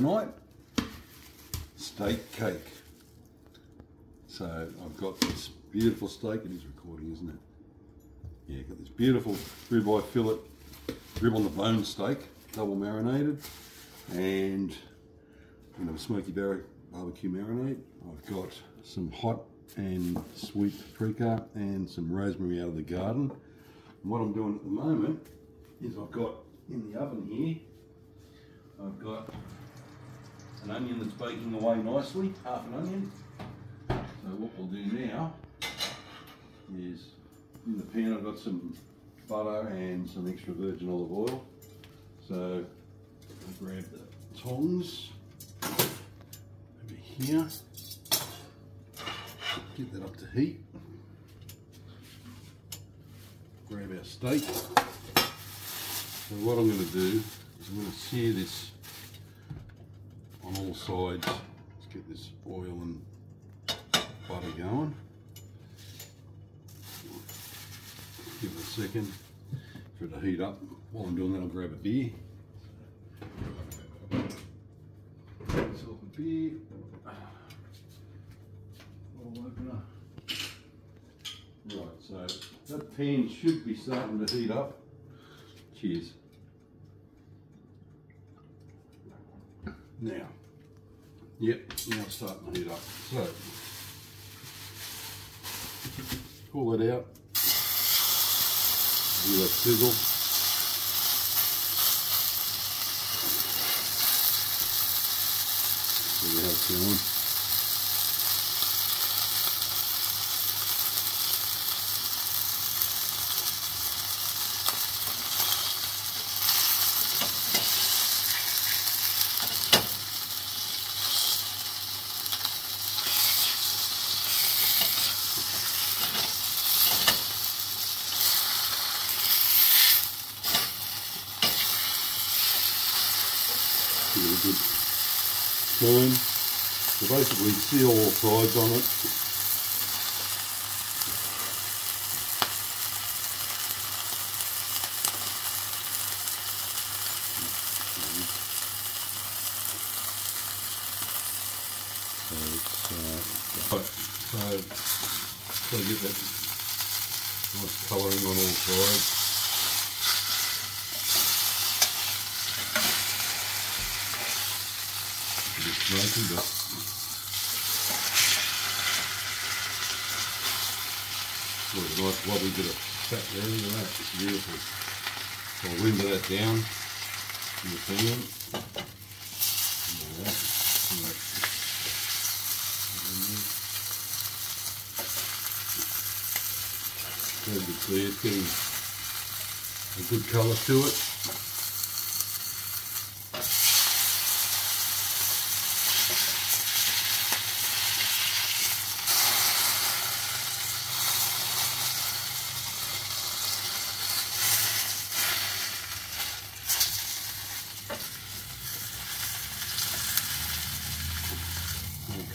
tonight, steak cake. So I've got this beautiful steak, it is recording isn't it? Yeah, got this beautiful ribeye fillet, rib on the bone steak, double marinated, and you know, smoky berry barbecue marinade. I've got some hot and sweet paprika and some rosemary out of the garden. And what I'm doing at the moment is I've got in the oven here, I've got an onion that's baking away nicely, half an onion. So what we'll do now is in the pan I've got some butter and some extra virgin olive oil. So I'll grab the tongs over here, get that up to heat, grab our steak. So what I'm going to do is I'm going to sear this on all sides. Let's get this oil and butter going. Give it a second for it to heat up. While I'm doing that, I'll grab a beer. Right, so that pan should be starting to heat up. Cheers. Now, yep, now it's starting to heat up. So, pull it out, do that sizzle. See how it's going. Turn. So basically seal all sides on it. So it's uh, right, so so get that nice colouring on all sides. A bit smoky, but got a nice wobbly bit of fat there. Look at that, it's beautiful. So I'll limber that down in the pan. Like that. And that- As you can see, it's getting a good colour to it.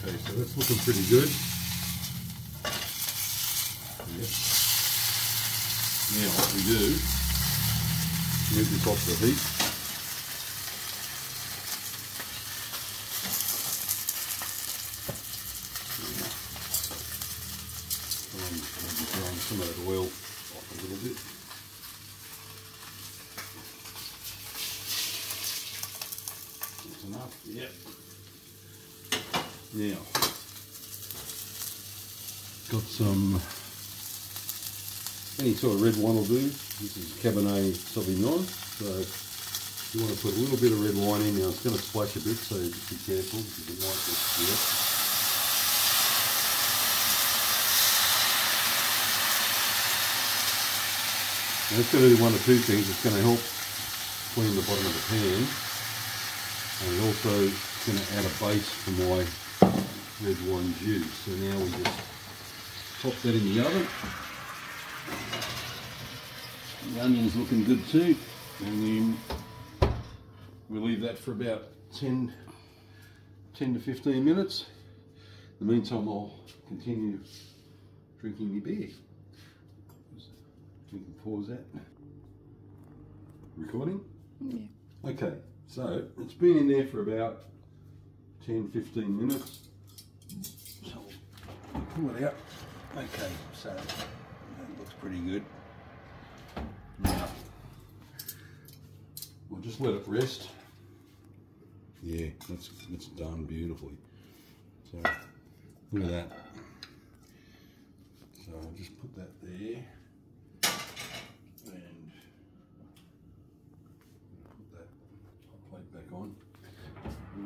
Okay, so that's looking pretty good. Yep. Now what we do, move this off the heat. Maybe throwing some of that oil off a little bit. That's enough, yep. Now, got some, any sort of red wine will do. This is Cabernet Sauvignon. So you want to put a little bit of red wine in. Now it's going to splash a bit, so just be careful because it might just get Now it's going to do one of two things. It's going to help clean the bottom of the pan and it also going to add a base for my red wine juice. So now we just pop that in the oven. The onion's looking good too. And then we leave that for about 10, 10 to 15 minutes. In the meantime, I'll continue drinking my beer. We can pause that. Recording? Yeah. Okay, so it's been in there for about 10 15 minutes. Pull it out. Okay, so that looks pretty good. Now, we'll just let it rest. Yeah, that's that's done beautifully. So look at that. So I'll just put that there and put that plate back on.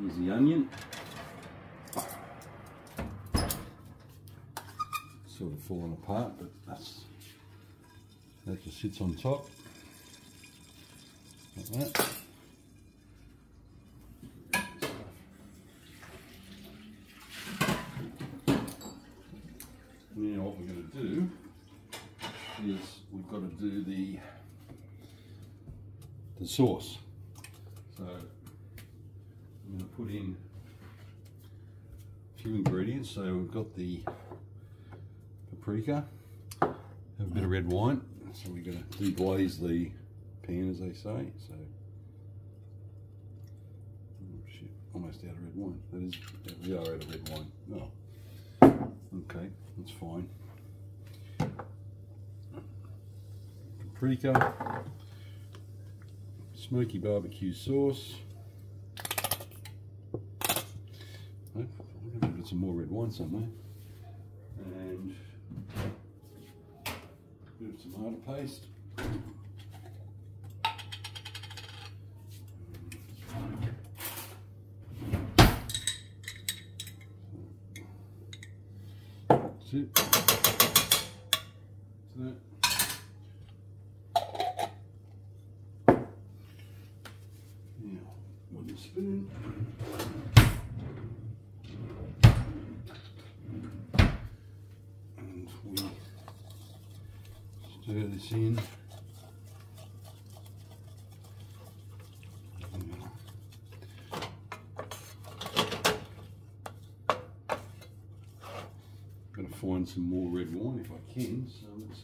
Here's the onion. Sort of falling apart, but that's that just sits on top. Like that. Now what we're going to do is we've got to do the the sauce. So I'm going to put in a few ingredients. So we've got the paprika, have a bit of red wine. So we're going to deglaze the pan, as they say. So oh shit, almost out of red wine. That is, we are out of red wine. Oh, okay, that's fine. Paprika, smoky barbecue sauce. I'm gonna get some more red wine somewhere. And of tomato paste. That's it. That's that. Now, wooden spoon. And we in. Gonna find some more red wine if I can. So let's.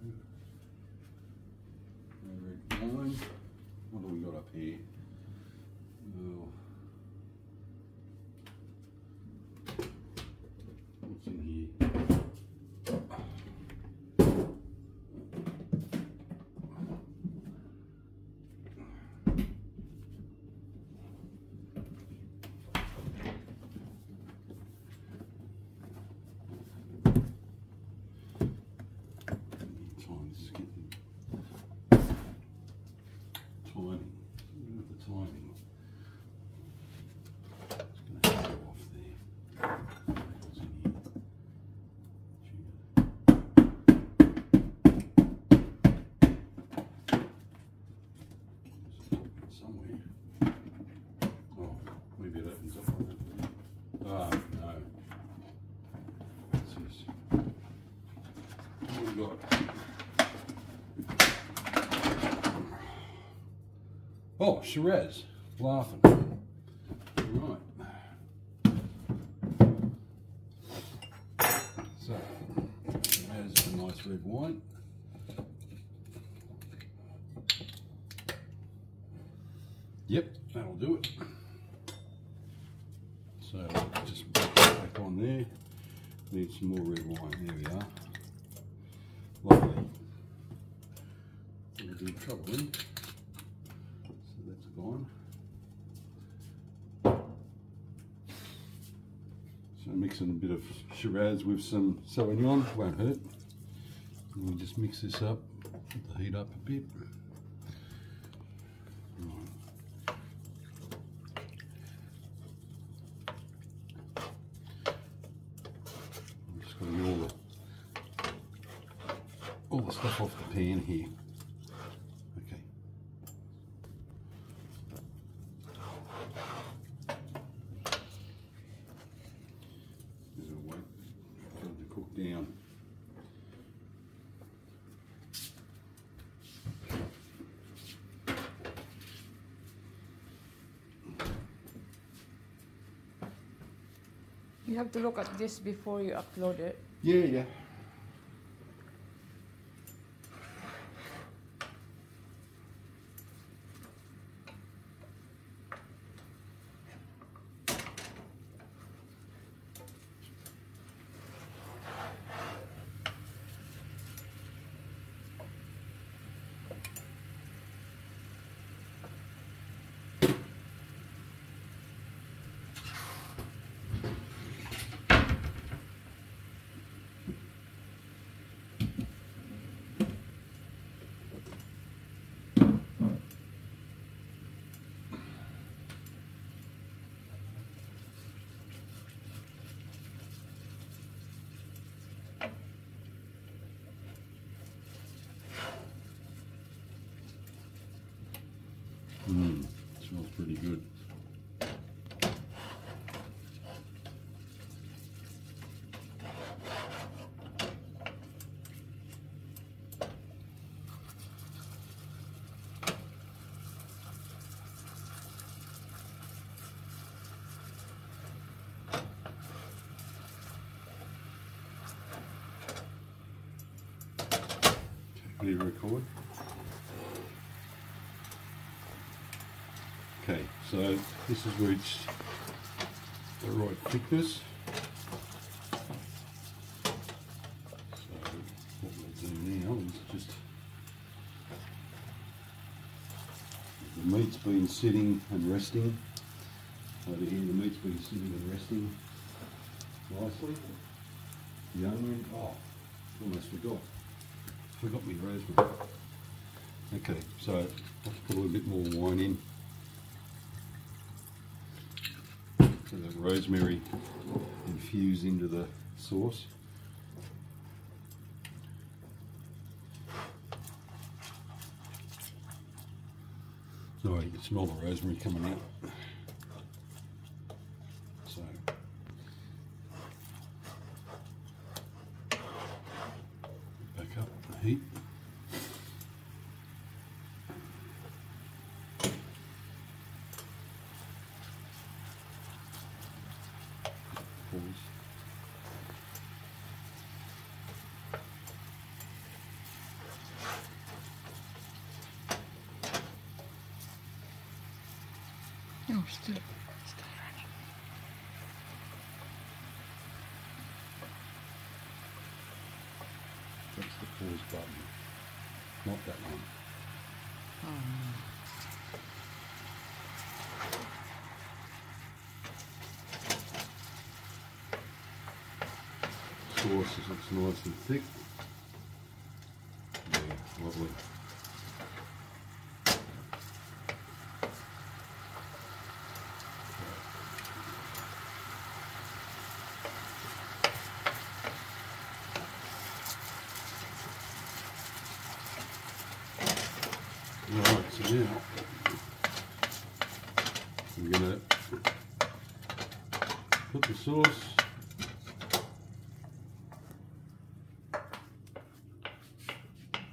Mm, no red wine. What do we got up here? Oh. What's in here? Time this is getting timing. Look at the timing. Just gonna go off there. What's in here? Sugar. Somewhere. Oh, maybe it opens up on that. Ah, no. What's this? What we got? Oh, Shiraz, laughing. Right. So, there's a nice red wine. Yep, that'll do it. So, just back on there. Need some more red wine. There we are. Lovely. We'll do trouble in. Mixing a bit of Shiraz with some Sauvignon, won't hurt. And we just mix this up, put the heat up a bit. Right. I'm just going to get all the all the stuff off the pan here. Okay. There's a wait for it to cook down. You have to look at this before you upload it. Yeah, yeah. Mmm, smells pretty good. Ready to record? Okay, so this has reached the right thickness. So what we'll do now is just the meat's been sitting and resting. Over here the meat's been sitting and resting nicely. The onion, oh, almost forgot. Forgot me rosemary. Okay, so let's put a little bit more wine in. That rosemary infuse into the sauce. So you can smell the rosemary coming out. So back up the heat. Pause. Oh, still, still running. That's the pause button, not that one. Oh, Sauce is looks nice and thick. Yeah, lovely. I'm gonna put the sauce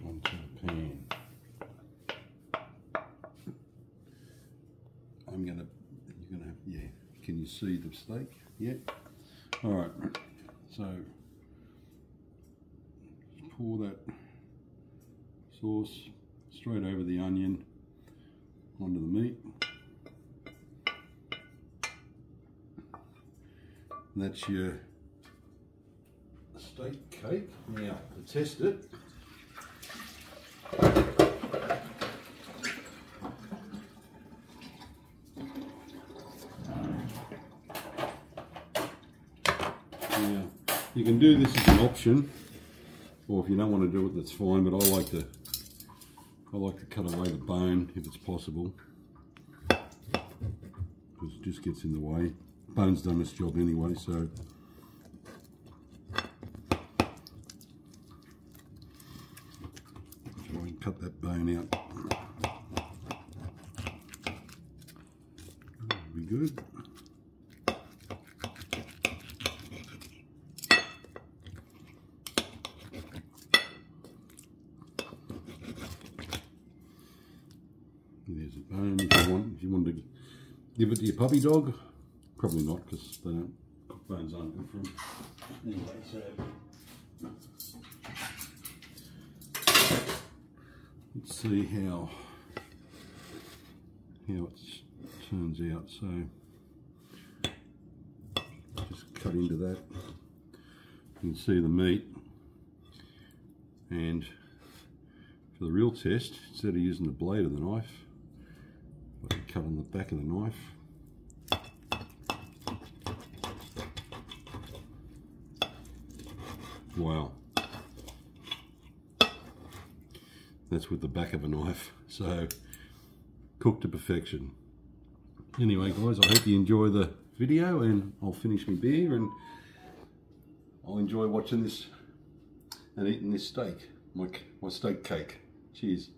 onto the pan. I'm gonna, you're gonna have, yeah, steak? Yeah. All right, so pour that sauce straight over the onion onto the meat. And that's your steak cake. Now, to test it, Yeah, you can do this as an option, or if you don't want to do it, that's fine. But I like to, I like to cut away the bone if it's possible, because it just gets in the way. Bone's done its job anyway, so. And cut that bone out. That'll be good. There's a bone if you want. If you want to give it to your puppy dog, probably not because they don't cook bones aren't good for them. Anyway, so let's see how how it turns out. So just cut into that. You can see the meat and for the real test, instead of using the blade of the knife, cut on the back of the knife. Wow. That's with the back of a knife. So, cooked to perfection. Anyway, guys, I hope you enjoy the video and I'll finish my beer and I'll enjoy watching this and eating this steak, my, my steak cake. Cheers.